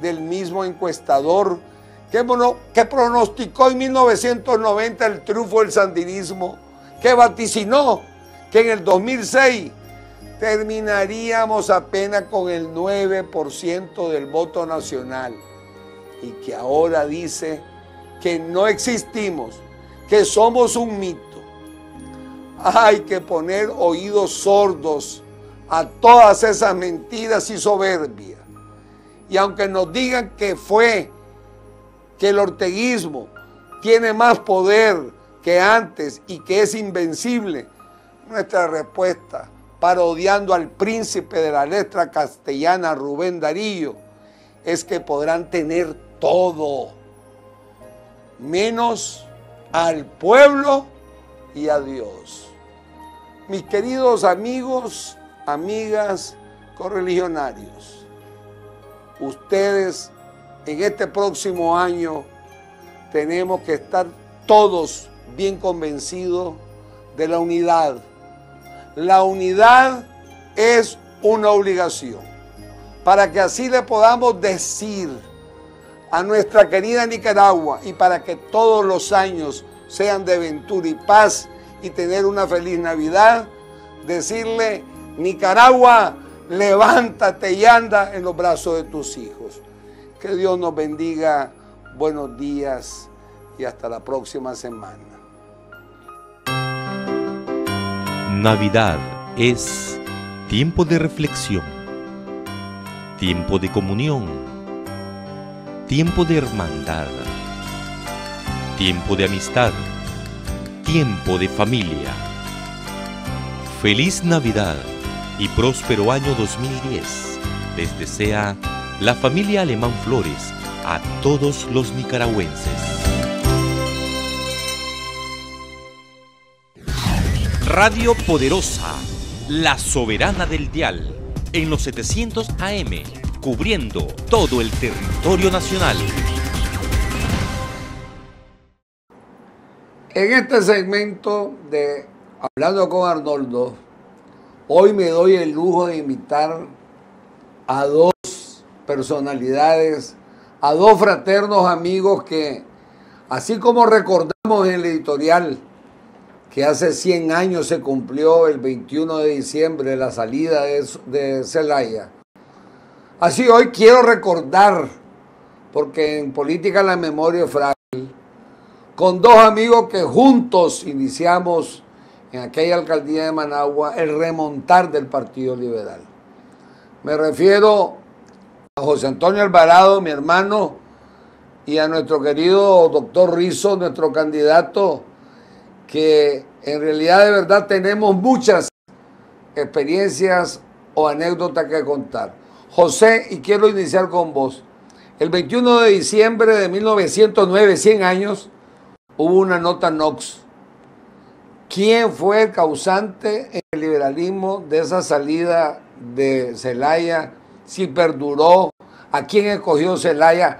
del mismo encuestador que, que pronosticó en 1990 el triunfo del sandinismo, que vaticinó que en el 2006 terminaríamos apenas con el 9% del voto nacional y que ahora dice que no existimos, que somos un mito. Hay que poner oídos sordos a todas esas mentiras y soberbias. Y aunque nos digan que fue, que el orteguismo tiene más poder que antes y que es invencible, nuestra respuesta, parodiando al príncipe de la letra castellana Rubén Darío, es que podrán tener todo, menos al pueblo y a Dios. Mis queridos amigos, amigas, correligionarios, ustedes en este próximo año tenemos que estar todos bien convencidos de la unidad. La unidad es una obligación para que así le podamos decir a nuestra querida Nicaragua y para que todos los años sean de ventura y paz y tener una feliz Navidad, decirle, Nicaragua, levántate y anda en los brazos de tus hijos. Que Dios nos bendiga, buenos días y hasta la próxima semana. Navidad es tiempo de reflexión, tiempo de comunión, tiempo de hermandad, tiempo de amistad, tiempo de familia. Feliz Navidad y próspero año 2010. Les desea la familia Alemán Flores a todos los nicaragüenses. Radio Poderosa, la soberana del dial, en los 700 AM, cubriendo todo el territorio nacional. En este segmento de Hablando con Arnoldo, hoy me doy el lujo de invitar a dos personalidades, a dos fraternos amigos que, así como recordamos en el editorial que hace 100 años se cumplió el 21 de diciembre la salida de Celaya, así hoy quiero recordar, porque en política la memoria es frágil, con dos amigos que juntos iniciamos en aquella alcaldía de Managua el remontar del Partido Liberal. Me refiero a José Antonio Alvarado, mi hermano, y a nuestro querido doctor Rizo, nuestro candidato, que en realidad de verdad tenemos muchas experiencias o anécdotas que contar. José, y quiero iniciar con vos. El 21 de diciembre de 1909, 100 años, hubo una nota Nox. ¿Quién fue el causante en el liberalismo de esa salida de Celaya? Si perduró, ¿a quién escogió Celaya?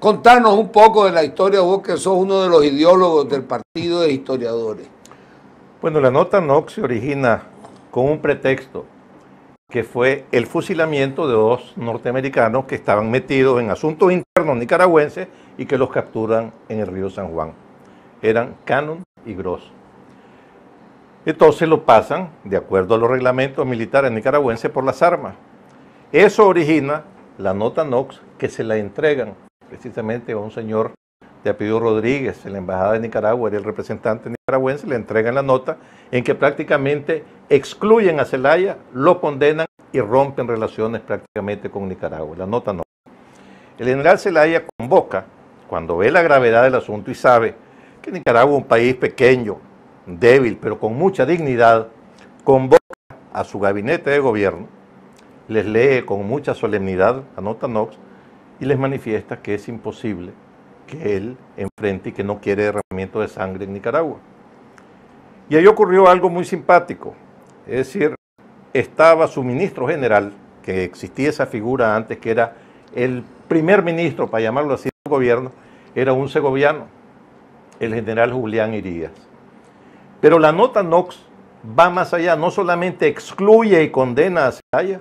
Contanos un poco de la historia, vos que sos uno de los ideólogos del partido de historiadores. Bueno, la nota Nox se origina con un pretexto que fue el fusilamiento de dos norteamericanos que estaban metidos en asuntos internos nicaragüenses y que los capturan en el río San Juan. Eran Cannon y Gross. Entonces lo pasan, de acuerdo a los reglamentos militares nicaragüenses, por las armas. Eso origina la nota Nox que se la entregan precisamente a un señor de apellido Rodríguez, en la Embajada de Nicaragua, era el representante nicaragüense, le entregan la nota en que prácticamente excluyen a Zelaya, lo condenan y rompen relaciones prácticamente con Nicaragua. La nota no. El general Zelaya convoca, cuando ve la gravedad del asunto y sabe que Nicaragua es un país pequeño, débil, pero con mucha dignidad, convoca a su gabinete de gobierno, les lee con mucha solemnidad la nota Nox y les manifiesta que es imposible que él enfrente y que no quiere derramamiento de sangre en Nicaragua. Y ahí ocurrió algo muy simpático, es decir, estaba su ministro general, que existía esa figura antes, que era el primer ministro, para llamarlo así, del gobierno, era un segoviano, el general Julián Irías. Pero la nota Nox va más allá, no solamente excluye y condena a Zelaya,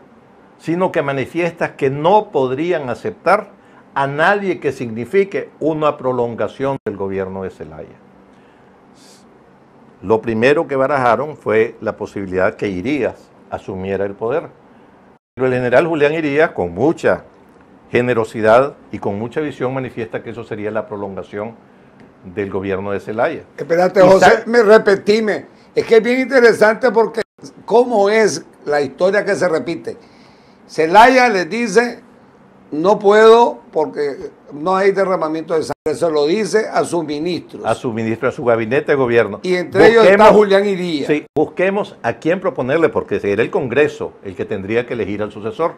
sino que manifiesta que no podrían aceptar a nadie que signifique una prolongación del gobierno de Zelaya. Lo primero que barajaron fue la posibilidad que Irías asumiera el poder. Pero el general Julián Irías, con mucha generosidad y con mucha visión, manifiesta que eso sería la prolongación del gobierno de Zelaya. Espérate, José, me repetime. Es que es bien interesante porque cómo es la historia que se repite. Zelaya les dice, no puedo porque no hay derramamiento de sangre. Se lo dice a su ministro. A su ministro, a su gabinete de gobierno. Y entre ellos está Julián Iría. Sí, busquemos a quién proponerle, porque sería el Congreso el que tendría que elegir al sucesor.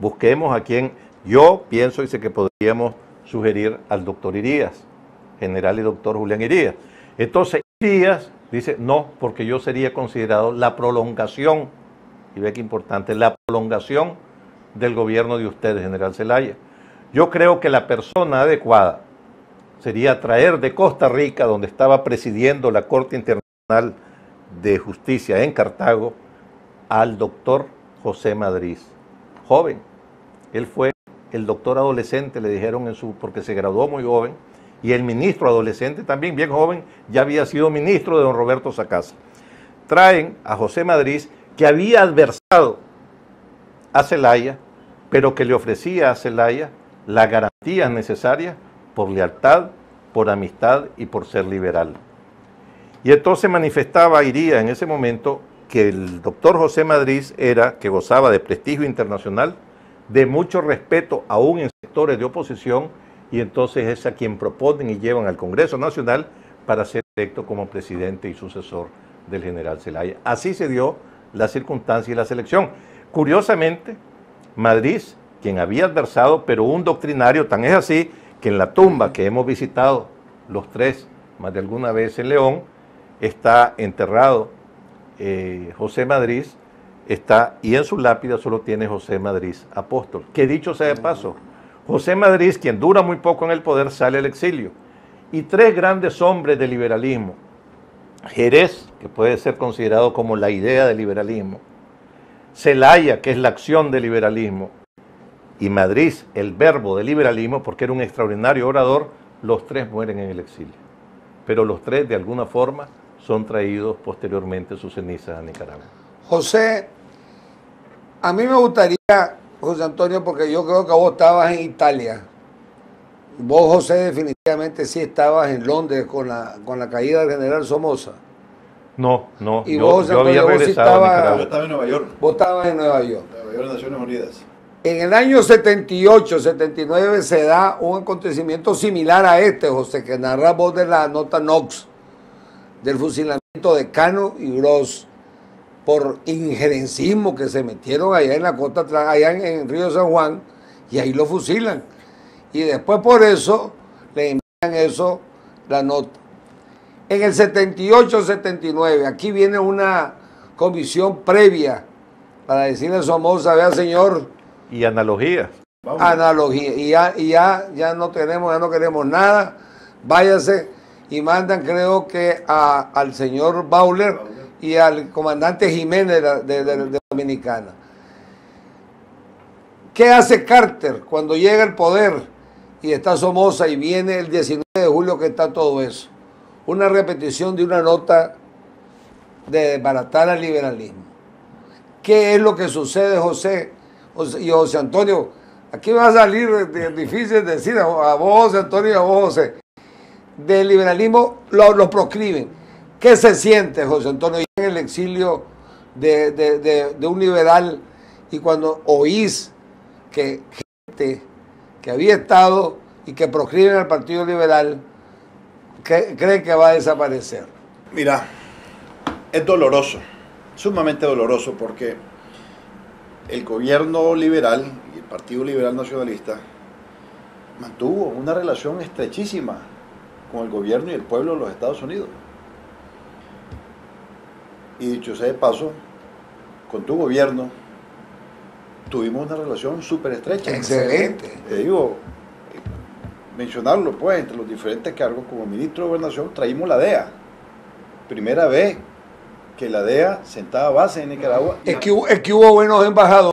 Busquemos a quién. Yo pienso y sé que podríamos sugerir al doctor Irías, general y doctor Julián Irías. Entonces, Irías dice, no, porque yo sería considerado la prolongación, y ve que importante, la prolongación del gobierno de ustedes, general Zelaya. Yo creo que la persona adecuada sería traer de Costa Rica, donde estaba presidiendo la Corte Internacional de Justicia en Cartago, al doctor José Madrid, joven. Él fue el doctor adolescente, le dijeron en su, porque se graduó muy joven, y el ministro adolescente también, bien joven, ya había sido ministro de don Roberto Sacasa. Traen a José Madrid, que había adversado a Zelaya pero que le ofrecía a Zelaya las garantías necesarias por lealtad, por amistad y por ser liberal. Y entonces manifestaba, iría en ese momento, que el doctor José Madrid era, que gozaba de prestigio internacional, de mucho respeto aún en sectores de oposición, y entonces es a quien proponen y llevan al Congreso Nacional para ser electo como presidente y sucesor del general Zelaya. Así se dio la circunstancia y la selección. Curiosamente, Madrid, quien había adversado, pero un doctrinario, tan es así que en la tumba que hemos visitado los tres más de alguna vez en León, está enterrado eh, José Madrid, está, y en su lápida solo tiene José Madrid, apóstol. Que dicho sea de paso, José Madrid, quien dura muy poco en el poder, sale al exilio. Y tres grandes hombres del liberalismo, Jerez, que puede ser considerado como la idea del liberalismo, Celaya, que es la acción del liberalismo, y Madrid, el verbo del liberalismo, porque era un extraordinario orador, los tres mueren en el exilio. Pero los tres, de alguna forma, son traídos posteriormente sus cenizas a Nicaragua. José, a mí me gustaría, José Antonio, porque yo creo que vos estabas en Italia. Vos, José, definitivamente sí estabas en Londres con la, con la caída del general Somoza. No, no. Y yo, vos, yo había regresado a Yo estaba en Nueva York. Vos estabas en Nueva York. Nueva York, Naciones Unidas. En el año 78, 79 se da un acontecimiento similar a este, José, que narra vos de la nota Knox, del fusilamiento de Cano y Gross por injerencismo que se metieron allá en la costa, allá en, en Río San Juan, y ahí lo fusilan. Y después por eso le envían eso, la nota. En el 78-79, aquí viene una comisión previa para decirle a Somoza, vea señor. Y analogías. Analogía. Y ya, y ya, ya no tenemos, ya no queremos nada. Váyase y mandan, creo que a, al señor Bauler y al comandante Jiménez de, la, Dominicana. ¿Qué hace Carter cuando llega el poder y está Somoza y viene el 19 de julio que está todo eso? Una repetición de una nota de desbaratar al liberalismo. ¿Qué es lo que sucede, José y José Antonio? Aquí va a salir difícil decir a vos, José Antonio, y a vos, José. Del liberalismo lo, lo proscriben. ¿Qué se siente, José Antonio, en el exilio de, un liberal y cuando oís que gente que había estado y que proscriben al Partido Liberal que creen que va a desaparecer? Mira, es doloroso, sumamente doloroso, porque el gobierno liberal y el Partido Liberal Nacionalista mantuvo una relación estrechísima con el gobierno y el pueblo de los Estados Unidos. Y dicho sea de paso, con tu gobierno tuvimos una relación súper estrecha. Excelente. Te digo, mencionarlo pues, entre los diferentes cargos, como ministro de Gobernación traímos la DEA. Primera vez que la DEA sentaba base en Nicaragua. Es que, es que hubo buenos embajadores